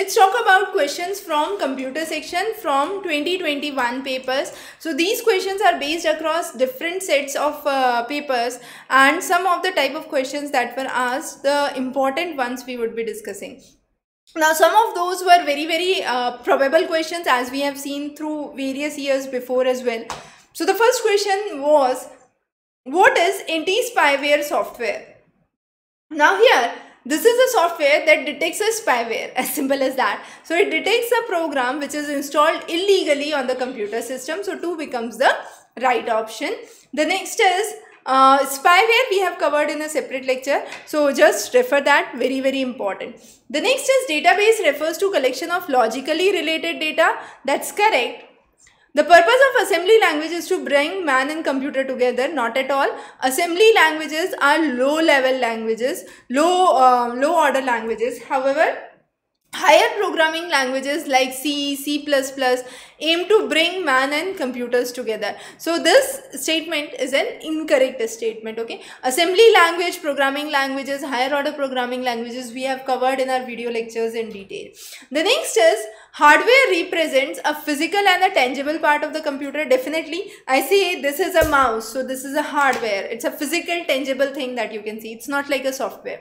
let's talk about questions from computer section from 2021 papers. So these questions are based across different sets of uh, papers and some of the type of questions that were asked the important ones we would be discussing. Now some of those were very very uh, probable questions as we have seen through various years before as well. So the first question was what is anti-spyware software? Now here this is a software that detects a spyware as simple as that. So it detects a program which is installed illegally on the computer system. So 2 becomes the right option. The next is uh, spyware we have covered in a separate lecture. So just refer that. Very very important. The next is database refers to collection of logically related data. That's correct the purpose of assembly language is to bring man and computer together, not at all. Assembly languages are low level languages, low, uh, low order languages. However, higher programming languages like C, C++ aim to bring man and computers together. So this statement is an incorrect statement, okay. Assembly language, programming languages, higher order programming languages we have covered in our video lectures in detail. The next is hardware represents a physical and a tangible part of the computer. Definitely, I say this is a mouse, so this is a hardware. It's a physical tangible thing that you can see. It's not like a software.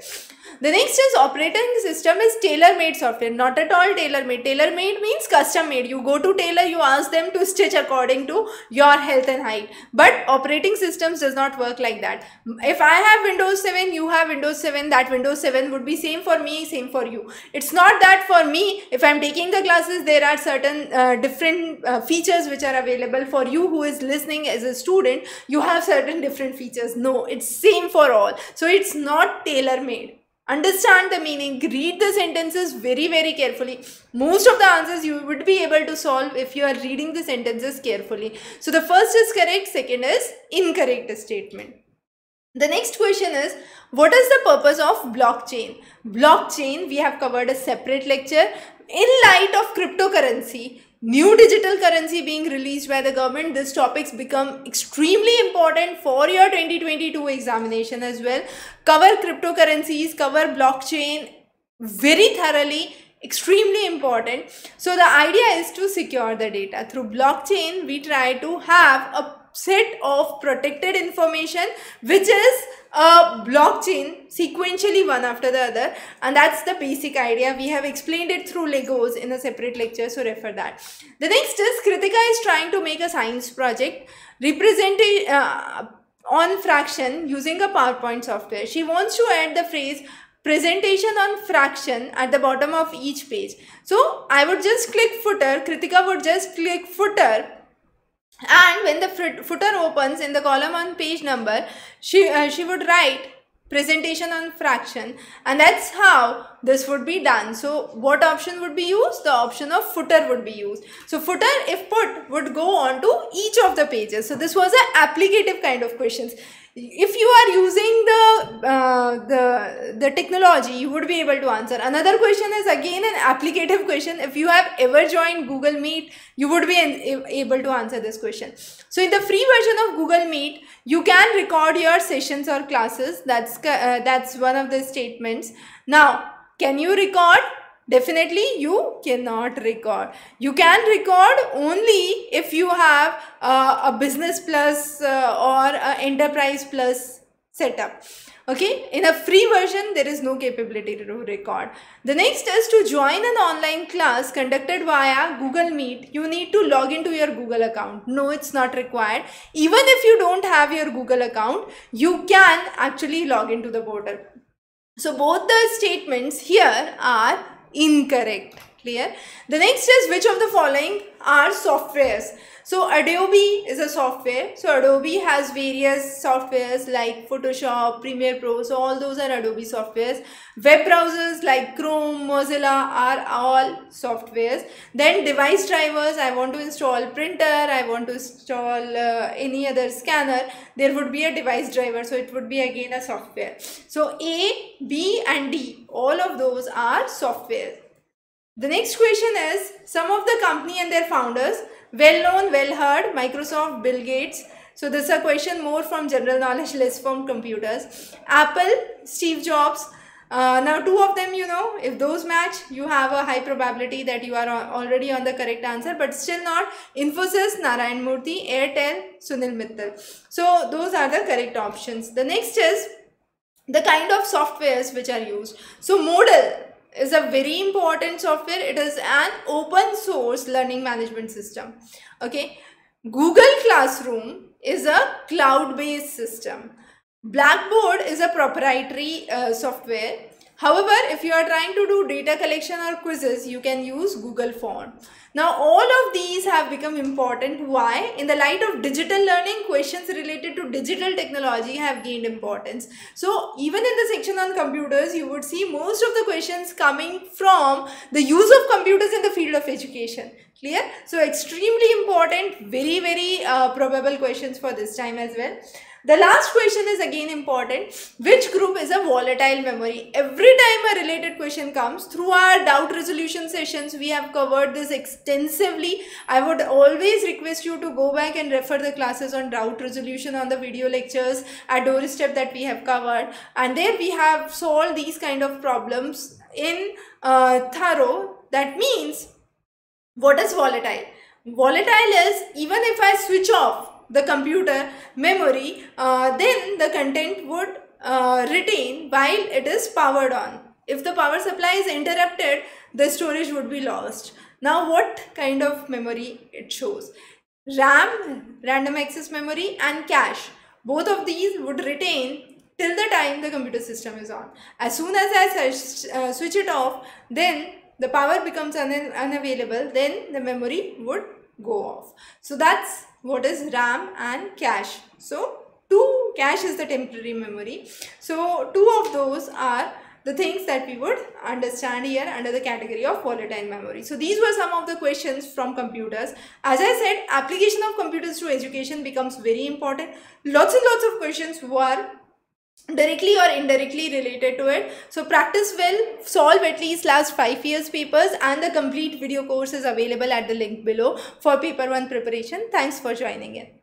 The next is operating system is tailor-made software. Not at all tailor-made. Tailor-made means custom-made. You go to tailor, you ask them to stitch according to your health and height. But operating systems does not work like that. If I have Windows 7, you have Windows 7, that Windows 7 would be same for me, same for you. It's not that for me, if I'm taking the classes, there are certain uh, different uh, features which are available for you who is listening as a student. You have certain different features. No, it's same for all. So it's not tailor-made understand the meaning read the sentences very very carefully. Most of the answers you would be able to solve if you are reading the sentences carefully. So the first is correct second is incorrect statement. The next question is what is the purpose of blockchain? Blockchain we have covered a separate lecture. In light of cryptocurrency new digital currency being released by the government this topics become extremely important for your 2022 examination as well. Cover cryptocurrencies cover blockchain very thoroughly extremely important. So the idea is to secure the data. Through blockchain we try to have a set of protected information which is a blockchain sequentially one after the other. And that's the basic idea. We have explained it through legos in a separate lecture so refer that. The next is kritika is trying to make a science project representing uh, on fraction using a powerpoint software. She wants to add the phrase presentation on fraction at the bottom of each page. So i would just click footer kritika would just click footer. And when the footer opens in the column on page number she uh, she would write presentation on fraction. And that's how this would be done. So what option would be used? The option of footer would be used. So footer if put would go on to each of the pages. So this was an applicative kind of questions if you are using the uh, the the technology you would be able to answer. Another question is again an applicative question. If you have ever joined google meet you would be able to answer this question. So in the free version of google meet you can record your sessions or classes. That's uh, that's one of the statements. Now can you record definitely you cannot record. You can record only if you have uh, a business plus uh, or enterprise plus setup. Okay? In a free version there is no capability to record. The next is to join an online class conducted via google meet. You need to log into your google account. No it's not required. Even if you don't have your google account you can actually log into the portal. So both the statements here are incorrect clear. The next is which of the following are softwares? So adobe is a software. So adobe has various softwares like photoshop premiere pro. So all those are adobe softwares. Web browsers like chrome mozilla are all softwares. Then device drivers. I want to install printer. I want to install uh, any other scanner. There would be a device driver. So it would be again a software. So a b and d. All of those are software the next question is some of the company and their founders well known well heard microsoft bill gates. So this is a question more from general knowledge less from computers. Apple steve jobs. Uh, now two of them you know if those match you have a high probability that you are already on the correct answer but still not. Infosys narayan murthy airtel sunil mittal. So those are the correct options. The next is the kind of softwares which are used. So moodle is a very important software. It is an open source learning management system. Okay? Google classroom is a cloud based system. Blackboard is a proprietary uh, software. However, if you are trying to do data collection or quizzes, you can use Google Form. Now, all of these have become important. Why? In the light of digital learning, questions related to digital technology have gained importance. So, even in the section on computers, you would see most of the questions coming from the use of computers in the field of education. Clear? So, extremely important, very, very uh, probable questions for this time as well. The last question is again important. Which group is a volatile memory? Every time a related question comes through our doubt resolution sessions, we have covered this extensively. I would always request you to go back and refer the classes on doubt resolution on the video lectures at doorstep that we have covered. And there we have solved these kind of problems in uh, thorough. That means what is volatile? Volatile is even if I switch off the computer memory, uh, then the content would uh, retain while it is powered on. If the power supply is interrupted, the storage would be lost. Now what kind of memory it shows? RAM, random access memory and cache. Both of these would retain till the time the computer system is on. As soon as I uh, switch it off, then the power becomes un unavailable, then the memory would go off. So that's what is RAM and cache. So two cache is the temporary memory. So two of those are the things that we would understand here under the category of volatile memory. So these were some of the questions from computers. As I said, application of computers to education becomes very important. Lots and lots of questions were directly or indirectly related to it. So practice well, solve at least last 5 years papers and the complete video course is available at the link below for paper 1 preparation. Thanks for joining in.